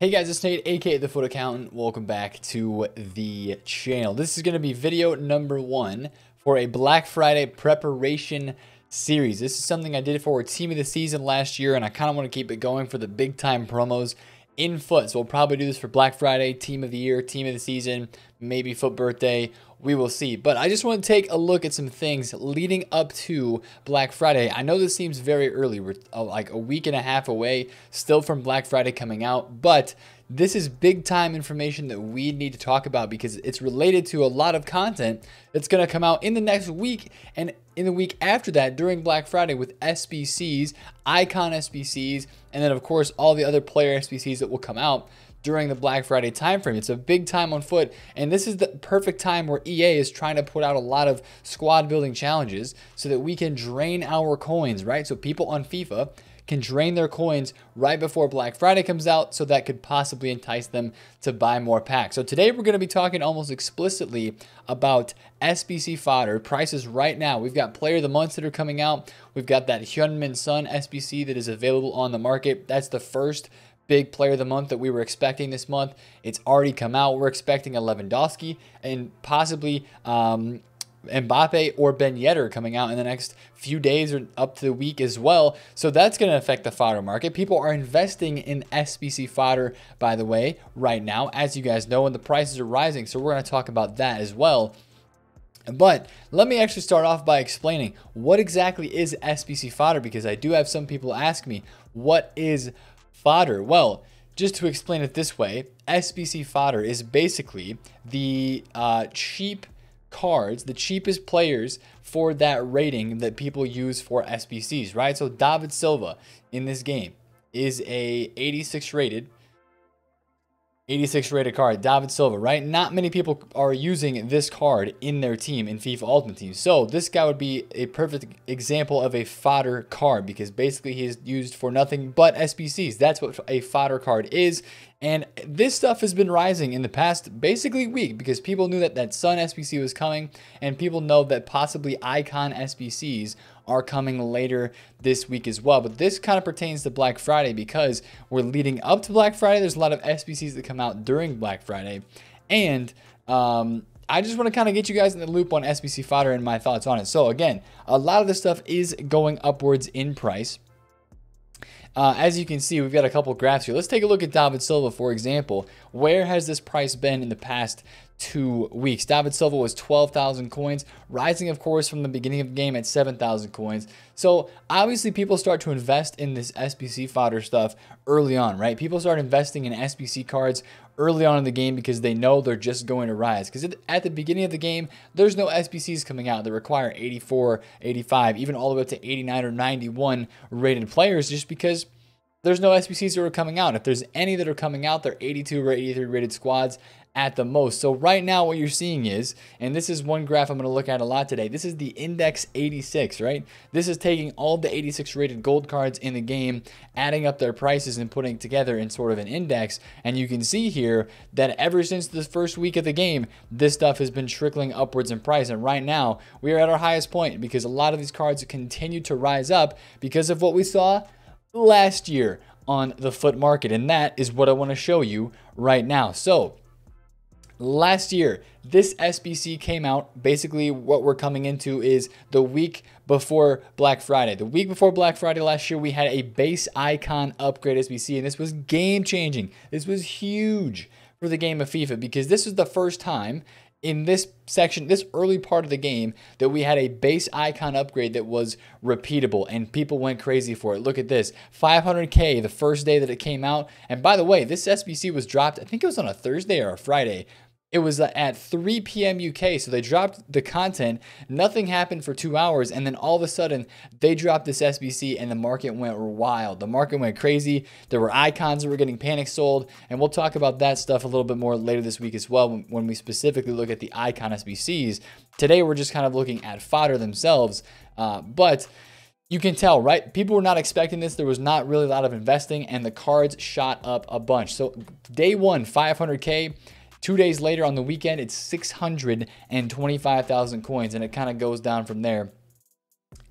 Hey guys, it's Nate, aka The FUT Accountant. Welcome back to the channel. This is going to be video number one for a Black Friday preparation series. This is something I did for Team of the Season last year, and I kind of want to keep it going for the big time promos in FUT. So we'll probably do this for Black Friday, Team of the Year, Team of the Season, maybe FUT Birthday, we will see. But I just want to take a look at some things leading up to Black Friday. I know this seems very early. We're uh, like a week and a half away still from Black Friday coming out, but this is big time information that we need to talk about because it's related to a lot of content that's going to come out in the next week and in the week after that during Black Friday with SBCs, icon SBCs, and then of course all the other player SBCs that will come out during the Black Friday timeframe. It's a big time on FUT, and this is the perfect time where EA is trying to put out a lot of squad building challenges so that we can drain our coins, right? So people on FIFA can drain their coins right before Black Friday comes out, so that could possibly entice them to buy more packs. So today we're going to be talking almost explicitly about SBC fodder prices right now. We've got player of the months that are coming out. We've got that Heung-min Son SBC that is available on the market. That's the first big player of the month that we were expecting this month. It's already come out. We're expecting a Lewandowski and possibly um, Mbappe or Ben Yedder coming out in the next few days or up to the week as well. So that's going to affect the fodder market. People are investing in SBC fodder, by the way, right now, as you guys know, and the prices are rising. So we're going to talk about that as well. But let me actually start off by explaining what exactly is SBC fodder because I do have some people ask me, what is fodder? Well, just to explain it this way, SBC fodder is basically the uh, cheap cards, the cheapest players for that rating that people use for SBCs, right? So David Silva in this game is a 86 rated 86 rated card, David Silva, right? Not many people are using this card in their team in FIFA Ultimate Team. So this guy would be a perfect example of a fodder card because basically he is used for nothing but SBCs. That's what a fodder card is. And this stuff has been rising in the past basically week because people knew that that Son SBC was coming and people know that possibly Icon SBCs are coming later this week as well. But this kind of pertains to Black Friday because we're leading up to Black Friday. There's a lot of SBCs that come out during Black Friday. And um, I just want to kind of get you guys in the loop on SBC fodder and my thoughts on it. So again, a lot of this stuff is going upwards in price. Uh, as you can see, we've got a couple graphs here. Let's take a look at David Silva, for example. Where has this price been in the past two weeks. David Silva was 12,000 coins, rising, of course, from the beginning of the game at 7,000 coins. So obviously, people start to invest in this SBC fodder stuff early on, right? People start investing in SBC cards early on in the game because they know they're just going to rise. Because at the beginning of the game, there's no SBCs coming out that require 84, 85, even all the way up to 89 or 91 rated players just because there's no SBCs that are coming out. If there's any that are coming out, they're 82 or 83 rated squads at the most. So right now what you're seeing is, and this is one graph I'm going to look at a lot today. This is the index 86, right? This is taking all the 86 rated gold cards in the game, adding up their prices and putting together in sort of an index. And you can see here that ever since the first week of the game, this stuff has been trickling upwards in price. And right now we are at our highest point because a lot of these cards continue to rise up because of what we saw last year on the FUT market. And that is what I want to show you right now. So last year, this SBC came out. Basically, what we're coming into is the week before Black Friday. The week before Black Friday last year, we had a base icon upgrade SBC, and this was game changing. This was huge for the game of FIFA because this was the first time in this section, this early part of the game, that we had a base icon upgrade that was repeatable and people went crazy for it. Look at this 500K the first day that it came out. And by the way, this SBC was dropped, I think it was on a Thursday or a Friday it was at 3 p.m. UK, so they dropped the content. Nothing happened for two hours, and then all of a sudden, they dropped this SBC, and the market went wild. The market went crazy. There were icons that were getting panic sold, and we'll talk about that stuff a little bit more later this week as well when we specifically look at the icon SBCs. Today, we're just kind of looking at fodder themselves, uh, but you can tell, right? People were not expecting this. There was not really a lot of investing, and the cards shot up a bunch. So, day one, 500K. Two days later on the weekend, it's 625,000 coins, and it kind of goes down from there.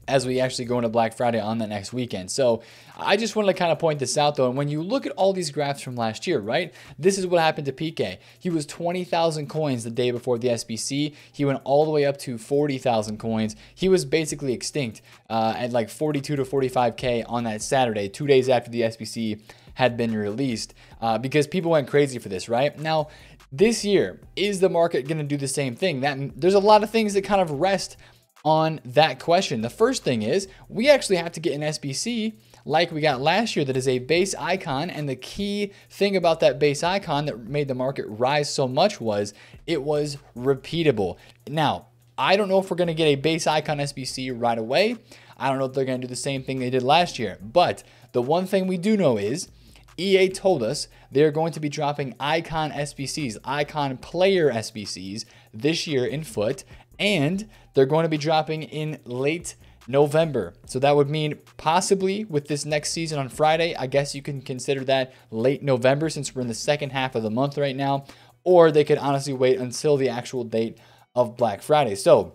as we actually go into Black Friday on the next weekend. So I just wanted to kind of point this out though. And when you look at all these graphs from last year, right? This is what happened to Piqué. He was 20,000 coins the day before the SBC. He went all the way up to 40,000 coins. He was basically extinct uh, at like 42 to 45K on that Saturday, two days after the SBC had been released uh, because people went crazy for this, right? Now, this year, is the market going to do the same thing? That There's a lot of things that kind of rest on that question. The first thing is we actually have to get an SBC like we got last year that is a base icon. And the key thing about that base icon that made the market rise so much was it was repeatable. Now, I don't know if we're going to get a base icon SBC right away. I don't know if they're going to do the same thing they did last year. But the one thing we do know is EA told us they're going to be dropping icon SBCs, icon player SBCs this year in FUT, and they're going to be dropping in late November. So that would mean possibly with this next season on Friday, I guess you can consider that late November since we're in the second half of the month right now, or they could honestly wait until the actual date of Black Friday. So,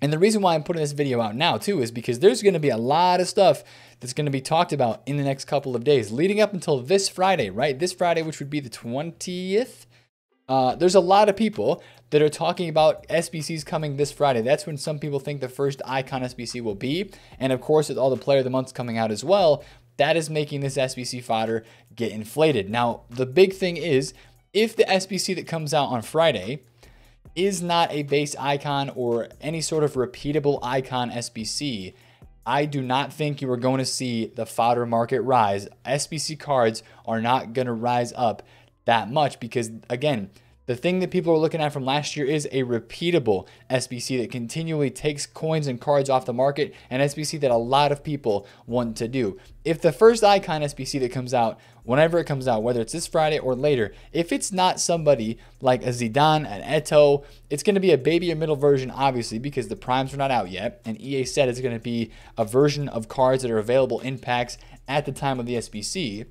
and the reason why I'm putting this video out now too is because there's going to be a lot of stuff that's going to be talked about in the next couple of days leading up until this Friday, right? This Friday, which would be the 20th. Uh, there's a lot of people that are talking about SBCs coming this Friday. That's when some people think the first Icon SBC will be. And of course, with all the Player of the Months coming out as well, that is making this SBC fodder get inflated. Now, the big thing is if the SBC that comes out on Friday is not a base icon or any sort of repeatable icon SBC, I do not think you are going to see the fodder market rise. SBC cards are not going to rise up that much because, again, the thing that people are looking at from last year is a repeatable SBC that continually takes coins and cards off the market, an SBC that a lot of people want to do. If the first icon SBC that comes out, whenever it comes out, whether it's this Friday or later, if it's not somebody like a Zidane, an Eto'o, it's going to be a baby or middle version, obviously, because the primes are not out yet. And EA said it's going to be a version of cards that are available in packs at the time of the SBC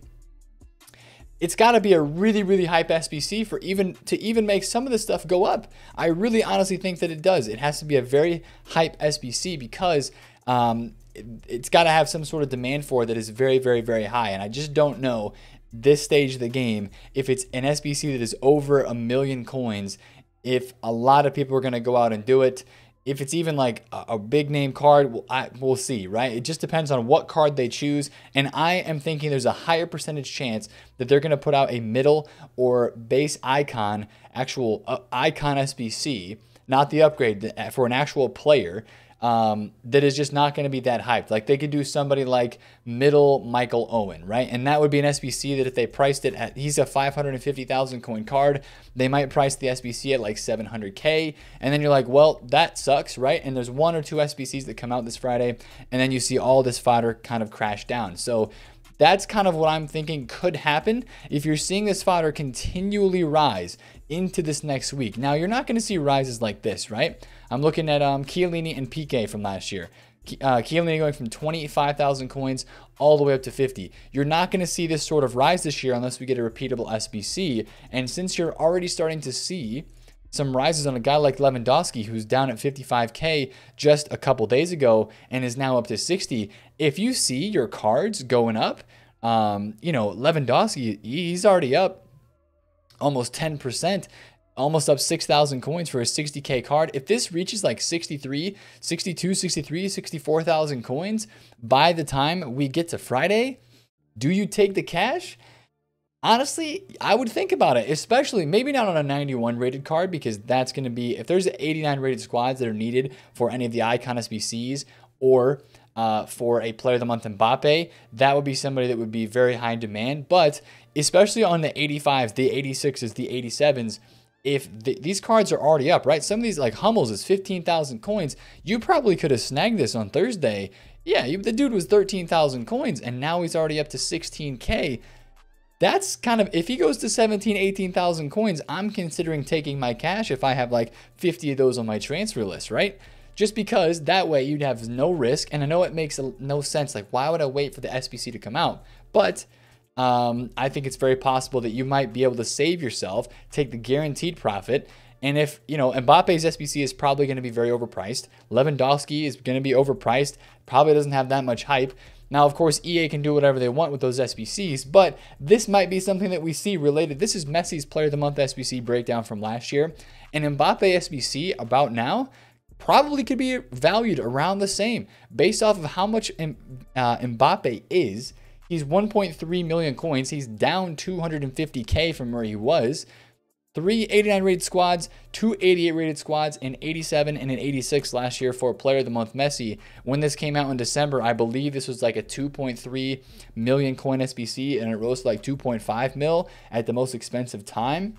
it's got to be a really really hype SBC for even to even make some of this stuff go up. I really honestly think that it does. It has to be a very hype SBC because um, it, it's got to have some sort of demand for it that is very very very high. And I just don't know this stage of the game if it's an SBC that is over a million coins. If a lot of people are going to go out and do it, if it's even like a, big name card, we'll, I, we'll see, right? It just depends on what card they choose. And I am thinking there's a higher percentage chance that they're going to put out a middle or base icon, actual uh, icon SBC, not the upgrade for an actual player um, that is just not going to be that hyped. Like they could do somebody like middle Michael Owen, right? And that would be an SBC that if they priced it at, he's a 550,000 coin card, they might price the SBC at like 700K. And then you're like, well, that sucks, right? And there's one or two SBCs that come out this Friday. And then you see all this fodder kind of crash down. So that's kind of what I'm thinking could happen if you're seeing this fodder continually rise into this next week. Now, you're not going to see rises like this, right? I'm looking at um, Chiellini and Piqué from last year. Uh, Chiellini going from 25,000 coins all the way up to 50. You're not going to see this sort of rise this year unless we get a repeatable SBC. And since you're already starting to see some rises on a guy like Lewandowski, who's down at 55K just a couple days ago and is now up to 60, if you see your cards going up, um, you know, Lewandowski, he's already up almost 10% almost up 6,000 coins for a 60K card. If this reaches like 63, 62, 63, 64,000 coins by the time we get to Friday, do you take the cash? Honestly, I would think about it, especially maybe not on a 91 rated card because that's going to be, if there's 89 rated squads that are needed for any of the Icon SBCs or uh, for a player of the month Mbappe, that would be somebody that would be very high demand. But especially on the 85s, the 86s, the 87s, if th these cards are already up, right? Some of these, like Hummels, is 15,000 coins. You probably could have snagged this on Thursday. Yeah, you, the dude was 13,000 coins, and now he's already up to 16K. That's kind of, if he goes to 17, 18,000 coins, I'm considering taking my cash if I have like 50 of those on my transfer list, right? Just because that way you'd have no risk. And I know it makes no sense. Like, why would I wait for the SBC to come out? But um, I think it's very possible that you might be able to save yourself, take the guaranteed profit, And if, you know, Mbappe's SBC is probably going to be very overpriced, Lewandowski is going to be overpriced, probably doesn't have that much hype. Now, of course, EA can do whatever they want with those SBCs, but this might be something that we see related. This is Messi's Player of the Month SBC breakdown from last year. And Mbappe SBC about now probably could be valued around the same based off of how much uh, Mbappe is. He's 1.3 million coins. He's down 250k from where he was three 89 rated squads, two 88 rated squads, an 87 and an 86 last year for Player of the Month Messi. When this came out in December, I believe this was like a 2.3 million coin SBC and it rose to like 2.5 mil at the most expensive time.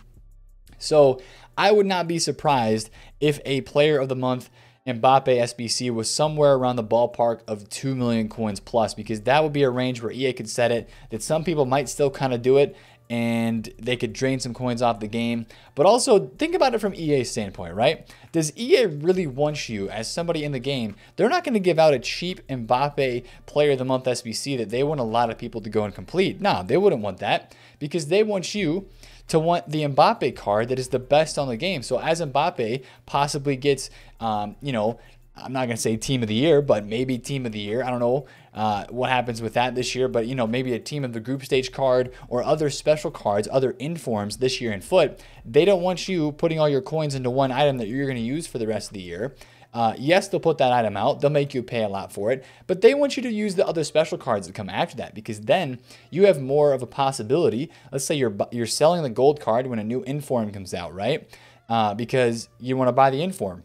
So I would not be surprised if a Player of the Month Mbappe SBC was somewhere around the ballpark of 2 million coins plus because that would be a range where EA could set it that some people might still kind of do it and they could drain some coins off the game. But also think about it from EA's standpoint, right? Does EA really want you as somebody in the game? They're not going to give out a cheap Mbappe Player of the Month SBC that they want a lot of people to go and complete. No, they wouldn't want that because they want you to want the Mbappe card that is the best on the game. So as Mbappe possibly gets, um, you know, I'm not going to say team of the year, but maybe team of the year. I don't know uh, what happens with that this year, but you know, maybe a team of the group stage card or other special cards, other informs this year in FUT. They don't want you putting all your coins into one item that you're going to use for the rest of the year. Uh, yes, they'll put that item out. They'll make you pay a lot for it, but they want you to use the other special cards that come after that because then you have more of a possibility. Let's say you're you're selling the gold card when a new inform comes out, right? Uh, because you want to buy the inform.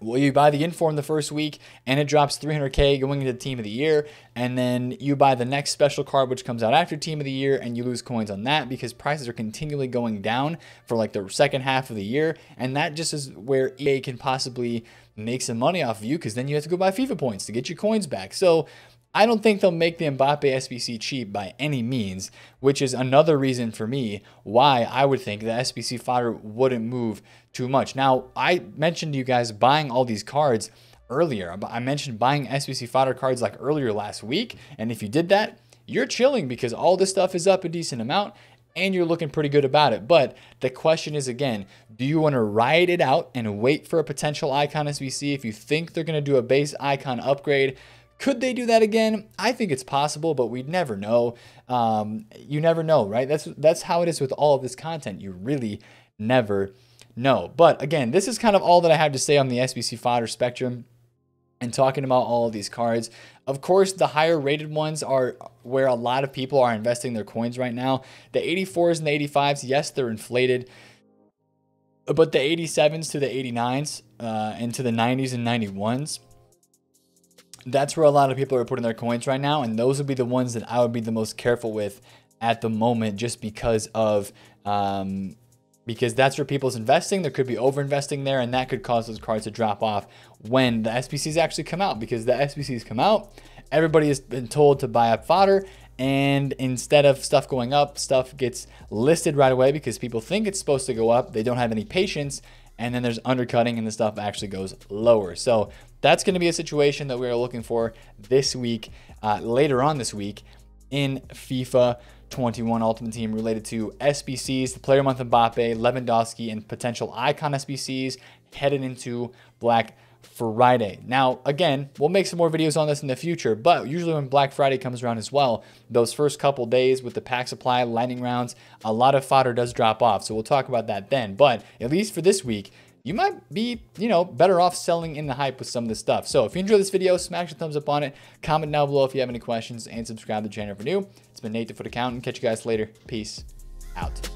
Well, you buy the inform the first week and it drops 300k going into team of the year, and then you buy the next special card which comes out after team of the year, and you lose coins on that because prices are continually going down for like the second half of the year, and that just is where EA can possibly make some money off of you because then you have to go buy FIFA points to get your coins back. So I don't think they'll make the Mbappe SBC cheap by any means, which is another reason for me why I would think the SBC fodder wouldn't move too much. Now, I mentioned to you guys buying all these cards earlier. I mentioned buying SBC fodder cards like earlier last week, and if you did that, you're chilling because all this stuff is up a decent amount and you're looking pretty good about it. But the question is again, do you want to ride it out and wait for a potential icon SBC if you think they're going to do a base icon upgrade? Could they do that again? I think it's possible, but we'd never know. Um, you never know, right? That's that's how it is with all of this content. You really never know. But again, this is kind of all that I have to say on the SBC fodder spectrum and talking about all of these cards. Of course, the higher rated ones are where a lot of people are investing their coins right now. The 84s and the 85s, yes, they're inflated. But the 87s to the 89s uh, and to the 90s and 91s, that's where a lot of people are putting their coins right now. And those would be the ones that I would be the most careful with at the moment just because of um, because that's where people's investing. There could be over investing there, and that could cause those cards to drop off when the SBCs actually come out. Because the SBCs come out, everybody has been told to buy up fodder, and instead of stuff going up, stuff gets listed right away because people think it's supposed to go up. They don't have any patience, and then there's undercutting, and the stuff actually goes lower. So that's going to be a situation that we are looking for this week, uh, later on this week in FIFA 21 Ultimate Team related to SBCs, the Player Month Mbappe, Lewandowski, and potential icon SBCs headed into Black Friday. Now, again, we'll make some more videos on this in the future, but usually when Black Friday comes around as well, those first couple days with the pack supply, lightning rounds, a lot of fodder does drop off. So we'll talk about that then. But at least for this week, you might be, you know, better off selling in the hype with some of this stuff. So if you enjoyed this video, smash a thumbs up on it. Comment down below if you have any questions and subscribe to the channel if you're new. It's been Nate the FUT Accountant. Catch you guys later. Peace out.